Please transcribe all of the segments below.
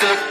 stick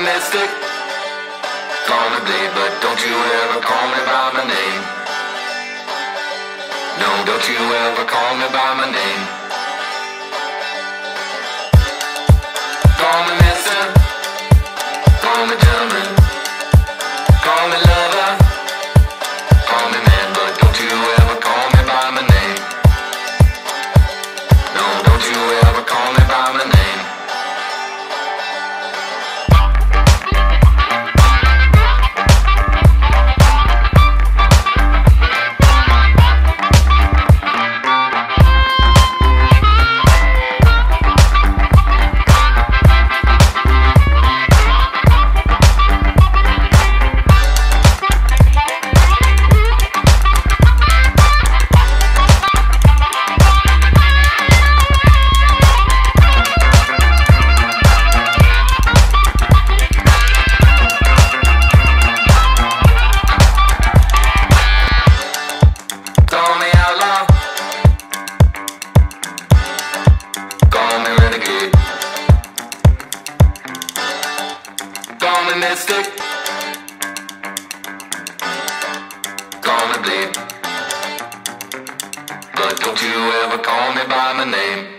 mystic. Call me bleed, but don't you ever call me by my name. No, don't you ever call me by my name. Call me mister. Call me gentleman. Calling that stick. Gonna bleed. But don't you ever call me by my name.